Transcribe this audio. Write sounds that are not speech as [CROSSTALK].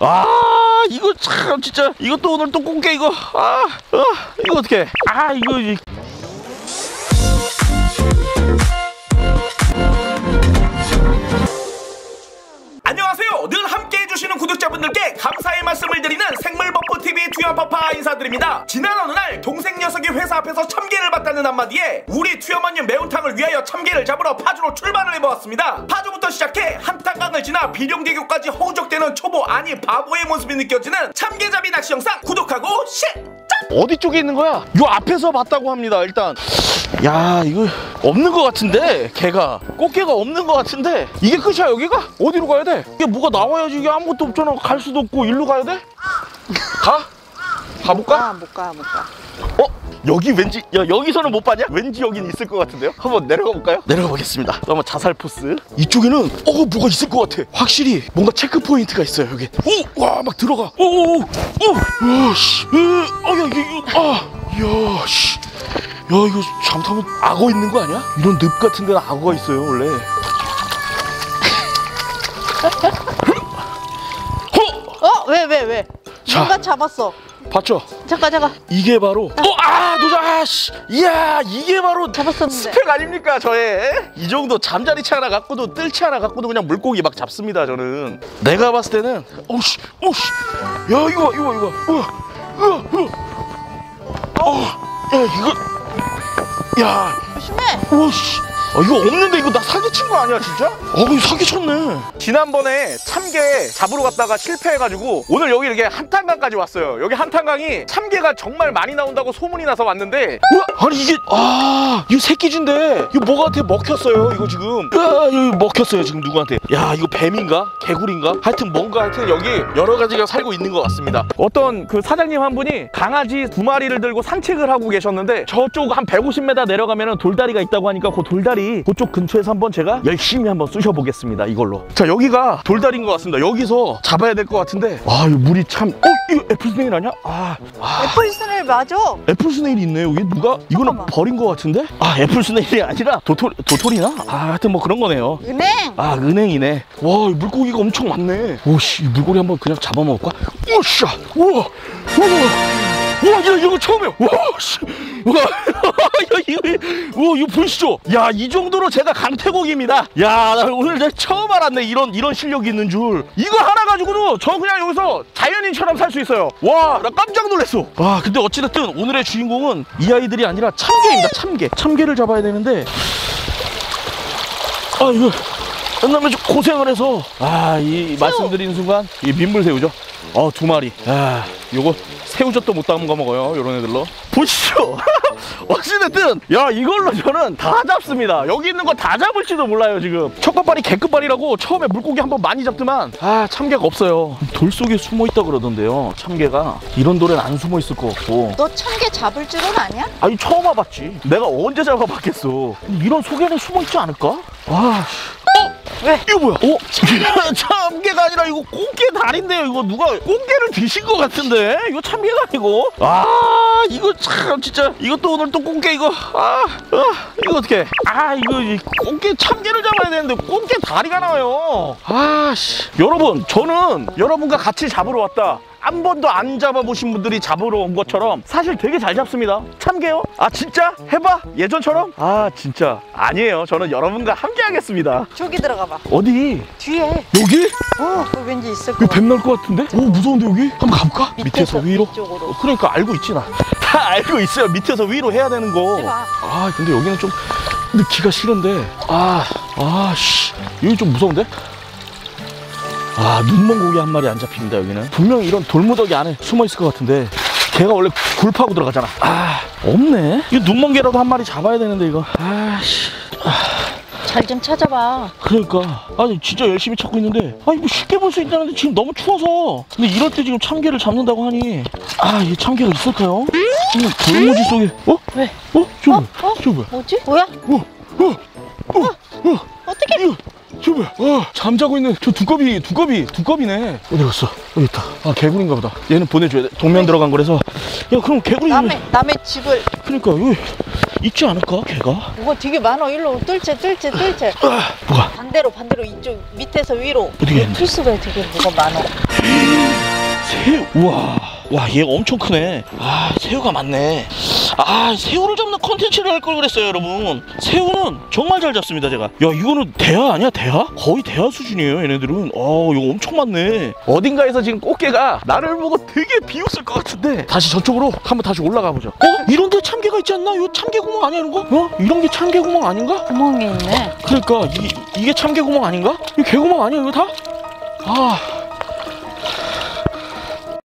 아 이거 참 진짜. 이것도 오늘 또 꽁게 이거. 아 어, 이거 어떻게 아 이거 투여파파 인사드립니다. 지난 어느 날 동생 녀석이 회사 앞에서 참개를 봤다는 한마디에 우리 투여머님 매운탕을 위하여 참개를 잡으러 파주로 출발을 해보았습니다. 파주부터 시작해 한탄강을 지나 비룡대교까지 허우적대는 초보 아니 바보의 모습이 느껴지는 참개잡이 낚시 영상 구독하고 시 어디 쪽에 있는 거야? 요 앞에서 봤다고 합니다. 일단 야 이거 없는 것 같은데 게가 꽃게가 없는 것 같은데 이게 끝이야 여기가? 어디로 가야 돼? 이게 뭐가 나와야지 이게 아무것도 없잖아 갈 수도 없고 일로 가야 돼? 가? 가볼까? 못 가, 못 가. 어? 여기 왠지 야 여기서는 못 봤냐? 왠지 여긴 있을 것 같은데요? 한번 내려가 볼까요? 내려가 보겠습니다 또 한번 자살 포스 이쪽에는 어 뭐가 있을 것 같아 확실히 뭔가 체크 포인트가 있어요 여기 오와막 들어가 오오오 오와씨 어야 이게 아야씨 야 이거 잘못하면 악어 있는 거 아니야? 이런 늪 같은 데는 악어가 있어요 원래 허! [LAUGHS] 어? 왜, 왜, 왜? 자. 누가 잡았어? 봤죠? 잠깐, 잠깐. 이게 바로 어아 노자 아씨 이야 이게 바로 잡았었는데. 스펙 아닙니까 저의 이 정도 잠자리채 하나 갖고도 뜰채 하나 갖고도 그냥 물고기 막 잡습니다 저는 내가 봤을 때는 오씨 오씨 야 이거 봐 이거 봐 이거 봐 우와 우와 우와 어 야 이거 야 조심해. 오씨 아, 이거 없는데 이거 나 사기친 거 아니야 진짜? 어 이거 사기쳤네. 지난번에 참게 잡으러 갔다가 실패해가지고 오늘 여기 이렇게 한탄강까지 왔어요. 여기 한탄강이 참게가 정말 많이 나온다고 소문이 나서 왔는데 우와 아니 이게 아 이거 새끼진데. 이거 뭐가한테 먹혔어요 이거 지금? 아 여기 먹혔어요 지금 누구한테. 야 이거 뱀인가? 개구리인가? 하여튼 뭔가 하여튼 여기 여러 가지가 살고 있는 것 같습니다. 어떤 그 사장님 한 분이 강아지 두 마리를 들고 산책을 하고 계셨는데 저쪽 한 150m 내려가면 돌다리가 있다고 하니까 그 돌다리 그쪽 근처에서 한번 제가 열심히 한번 쑤셔 보겠습니다 이걸로 자 여기가 돌다리인 것 같습니다 여기서 잡아야 될 것 같은데 아 이거 물이 참 어? 이거 apple snail 아니야? 아, 아 apple snail 맞아. apple snail이 있네 여기 누가 이거는 잠깐만. 버린 것 같은데? 아 apple snail이 아니라 도토리 도토리나? 아 하여튼 뭐 그런 거네요 은행. 아 은행이네 와이 물고기가 엄청 많네 오씨 이 물고기 한번 그냥 잡아먹을까? 오씨야 우와 우와 우와 야 이거 처음이야 와씨 우와 야 이거 우와 이거 보이시죠? 야 이 정도로 제가 강태공입니다. 야 나 오늘 내가 처음 알았네 이런 이런 실력이 있는 줄. 이거 하나 가지고도 저 그냥 여기서 자연인처럼 살 수 있어요. 와 나 깜짝 놀랐어. 와 근데 어찌됐든 오늘의 주인공은 이 아이들이 아니라 참개입니다 참개. 참개를 잡아야 되는데. 아 이거. 끝나면 좀 고생을 해서. 아 이 말씀드리는 순간 이 민물새우죠 어 두 마리. 아 요거 새우젓도 못 담은 거 먹어요 요런 애들로. 보시죠. [LAUGHS] 어찌됐든 야 이걸로 저는 다 잡습니다. 여기 있는 거 다 잡을지도 몰라요 지금. 첫것발이 개끝발이라고 처음에 물고기 한번 많이 잡더만. 아 참개가 없어요. 돌 속에 숨어 있다 그러던데요 참개가. 이런 돌엔 안 숨어 있을 것 같고. 너 참개 잡을 줄은 아냐? 아니 처음 와봤지. 내가 언제 잡아봤겠어. 이런 속에는 숨어 있지 않을까? 아 왜? 이거 뭐야? 어? 참개가 아니라 이거 꽃게 다리인데요. 이거 누가 꽃게를 드신 것 같은데? 이거 참개가 아니고? 아 이거 참 진짜 이것도 오늘 또 꽃게 이거 아, 아 이거 어떻게? 아 이거 이 꽃게 참개를 잡아야 되는데 꽃게 다리가 나와요. 아씨 여러분 저는 여러분과 같이 잡으러 왔다. 한 번도 안 잡아보신 분들이 잡으러 온 것처럼 사실 되게 잘 잡습니다. 참게요? 아 진짜? 해봐? 예전처럼? 아 진짜 아니에요. 저는 여러분과 함께 하겠습니다. 저기 들어가 봐. 어디? 뒤에. 여기? 어, 그 왠지 있을 거. 뱀날 것 같은데? 오 무서운데 여기? 한번 가볼까? 밑에서, 위로? 위쪽으로. 어, 그러니까 알고 있지 나. [LAUGHS] 다 알고 있어요. 밑에서 위로 해야 되는 거. 해봐. 아 근데 여기는 좀 넣기가 싫은데. 아, 아, 씨. 여기 좀 무서운데? 아, 눈먼 고기 한 마리 안 잡힙니다, 여기는. 분명히 이런 돌무더기 안에 숨어 있을 것 같은데. 걔가 원래 굴 파고 들어가잖아. 아, 없네. 이 눈먼 개라도 한 마리 잡아야 되는데, 이거. 아, 씨. 잘좀 찾아봐. 그러니까 아니 진짜 열심히 찾고 있는데 아니 뭐 쉽게 볼 수 있다는데 지금 너무 추워서 근데 이럴 때 지금 참개를 잡는다고 하니 아이 참개가 있을까요? 지금 돌무지 속에 어? 왜? 어? 저 어? 어? 저 뭐야? 뭐지? 뭐야? 어? 어? 어? 어? 이거 아 잠자고 있는 저 두꺼비 두꺼비 두꺼비네 어디 갔어? 여기 있다 아 개구리인가 보다 얘는 보내줘야 돼 동면 들어간 거라서 야 그럼 개구리 남의 남의 집을 그러니까 여기 있지 않을까 걔가? 뭐가 되게 많아. 일로 뜰채 뜰채 뜰채. 아 뭐가? 반대로 반대로 이쪽 밑에서 위로. 어떻게 했는데? 풀숲에 되게 뭐가 많아. 새우 우와 와 얘 엄청 크네 아 새우가 많네 아 새우를 잡는 컨텐츠를 할 걸 그랬어요 여러분 새우는 정말 잘 잡습니다 제가 야 이거는 대하 아니야 대하? 거의 대하 수준이에요 얘네들은 어 이거 엄청 많네 어딘가에서 지금 꽃게가 나를 보고 되게 비웃을 것 같은데 다시 저쪽으로 한번 다시 올라가 보죠 어? 이런 데 참게가 있지 않나? 이거 참게 구멍 아니야 이런 거? 어? 이런 게 참게 구멍 아닌가? 구멍이 있네. 그러니까 이, 이게 참게 구멍 아닌가? 이게 개구멍 아니야 이거 다? 아